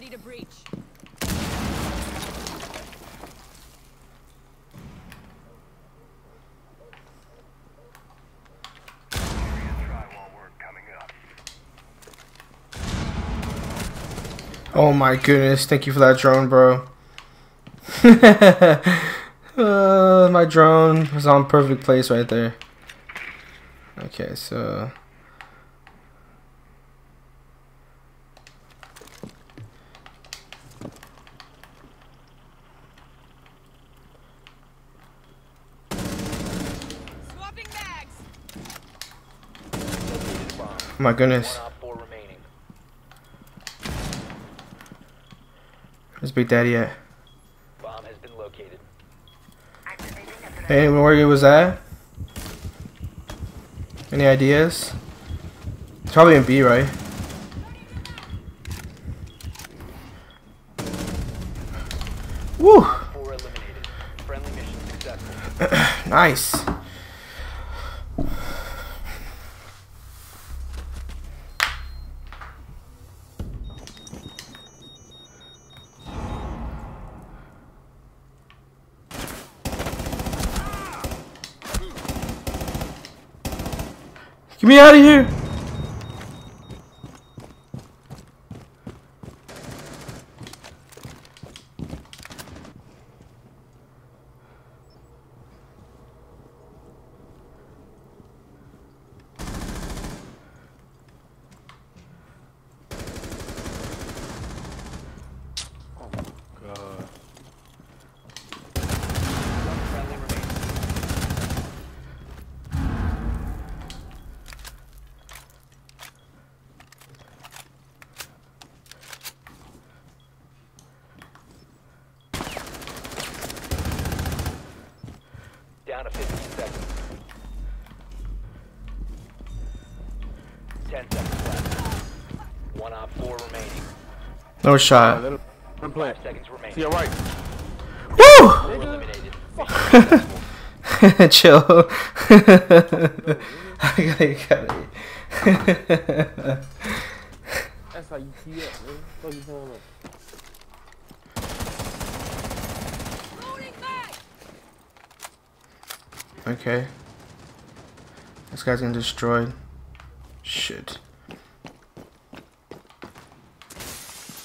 ready to breach. Oh my goodness, thank you for that drone, bro. uh, my drone was on perfect place right there. Okay, so... Swapping bags. Located a bomb. Oh my goodness. One op four remaining. Where's Big Daddy at? Bomb has been located. Hey, where you was at? Any ideas? It's probably in B, right? Woo! Four eliminated. Friendly mission successful. Nice. Get me out of here! One friendly remaining. Down to 15 seconds. 10 seconds left. One op four remaining. No shot. Let him, let him play. Five seconds remaining. To your right. Woo! Four eliminated. Mission successful. Chill. I gotta, gotta. That's how you tee up, man. What you doing? Loading back. Okay. This guy's getting destroyed. Shit.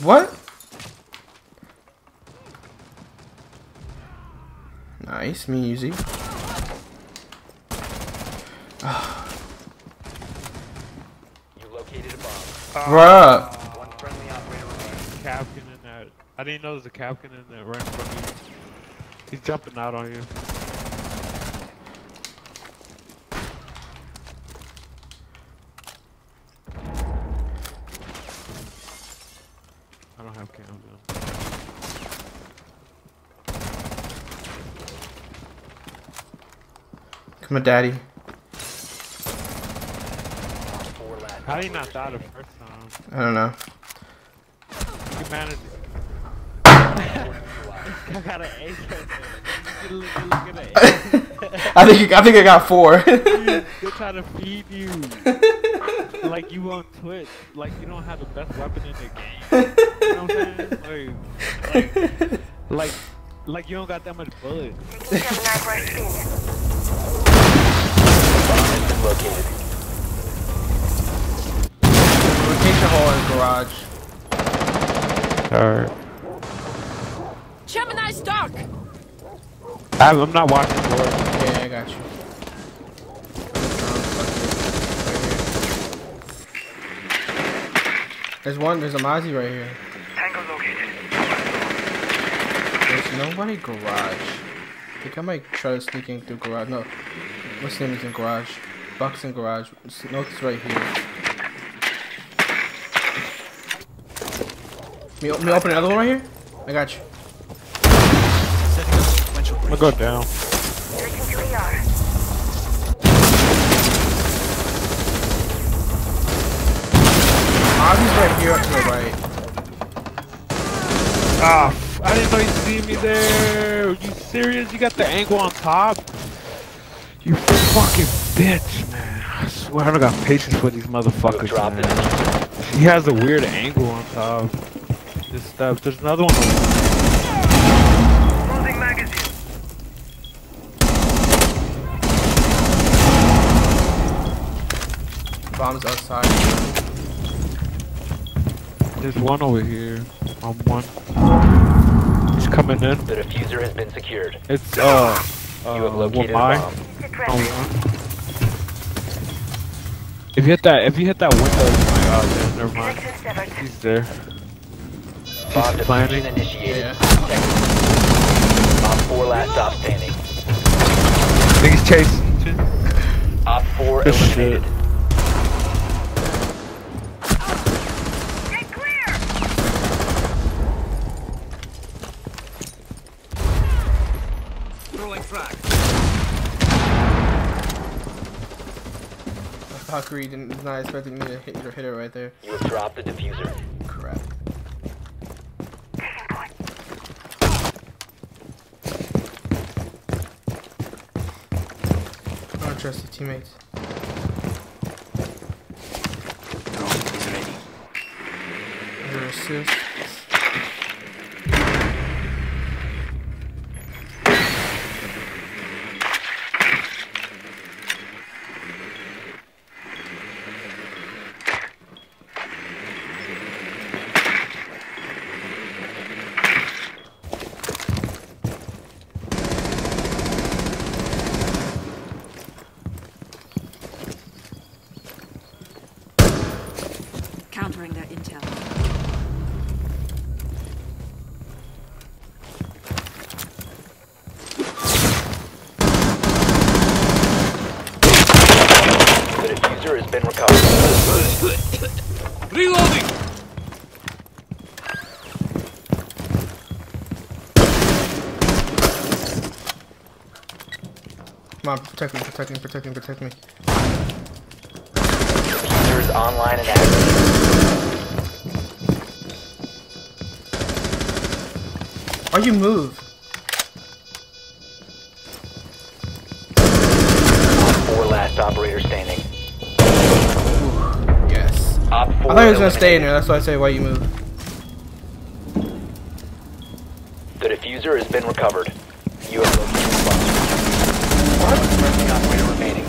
What? Nice, me easy. You located a bomb. Ah. Bruh. One friendly operator remaining. Kapkan in that. I didn't know there's a Kapkan in there right in front of you. He's jumping out on you. I don't have cams in. Come on, daddy. How did he not die the first time? I don't know. He managed. I got an AK. You look, you look at that. I think I think I got four. They're trying to feed you. like you on Twitch. Like you don't have the best weapon in the game. You know what I'm saying? Like, like, like, like you don't got that much bullets. Located. Rotation hole in garage. Alright. Gemini's dark. I'm, I'm not watching board. Yeah, I got you. There's one. There's a Mozzie right here. Tango There's nobody garage. I think I might try to sneak in through garage. No, what's his name is in garage? In garage. Notes right here. Me, me open another one right here. I got you. I'm gonna go down. Mozzie's right here to the right. Ah, f- I didn't know you see me there. Are you serious? You got the angle on top? You fucking bitch, man. I swear I don't got patience for these motherfuckers, Drop it. man. He has a weird angle on top. This steps. There's another one. over Bombs outside. There's one over here. On one. He's coming in. The diffuser has been secured. It's uh. Uh, You have located a bomb. On one. If you hit that, if you hit that window, oh my god, then never mind. He's there. Bomb He's diffusion planning. initiated. Yeah. Op 4 last stop standing. I think he's chasing. Op 4 eliminated. Valkyrie didn't, is not expecting me to hit, hit her right there. You have dropped the diffuser. Crap. I don't trust the teammates. Your assist. Countering their intel. The diffuser has been recovered. Come on, protect me, protect me, protect me, protect me. Diffuser is online and active. Why you move? 4 last operator standing. I thought he was gonna stay in there, that's why I say why you move. The diffuser has been recovered. You have located the operator remaining.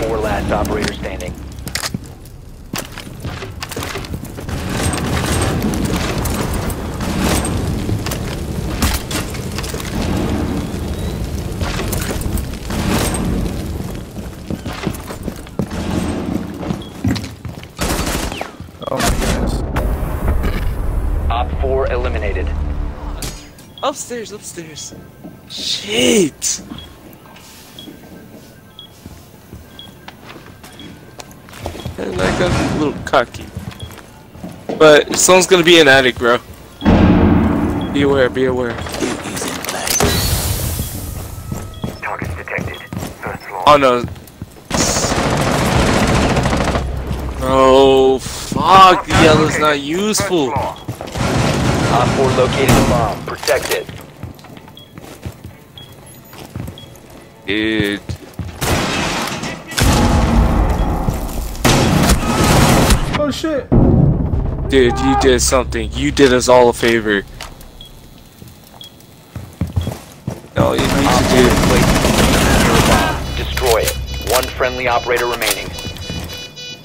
Four last operator standing. 4 eliminated. Upstairs, upstairs. Shit. And I got a little cocky. But someone's gonna be an addict, bro. Be aware, be aware. Oh no. Oh fuck, the yellow's not useful. Op 4 located a bomb. Protect it. Dude. Oh shit! Dude, you did something. You did us all a favor. No, you need to do. is placing bomb. Destroy it. One friendly operator remaining.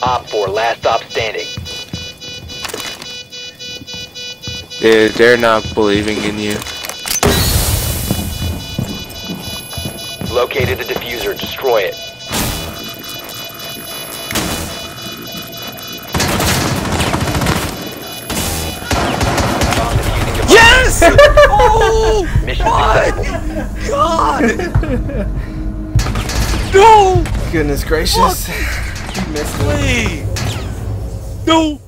Op 4 last stop standing. Dude, they're not believing in you. Located the diffuser. Destroy it. Bomb defusing device. Yes! oh Mission my successful. god! No! Goodness gracious. you missed it. Wait! No!